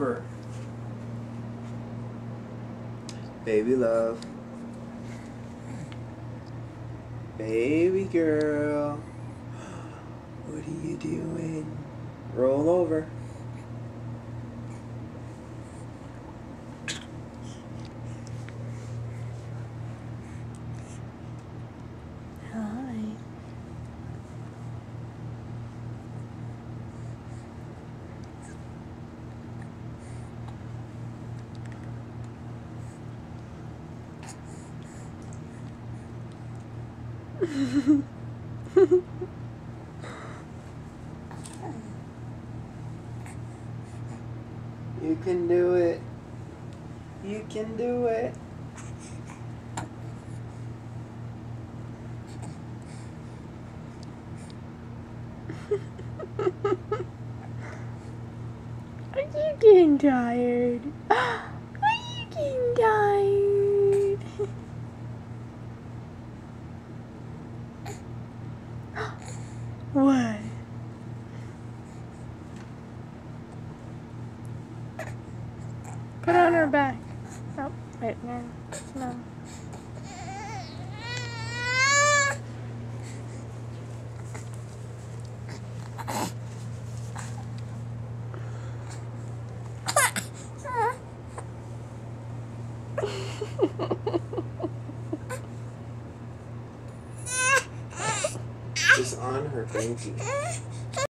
over. Baby love. Baby girl. What are you doing? Roll over. You can do it. You can do it. Are you getting tired? Are you getting tired? What? Put on her back. Oh, wait, no. No. Just on her, Frankie.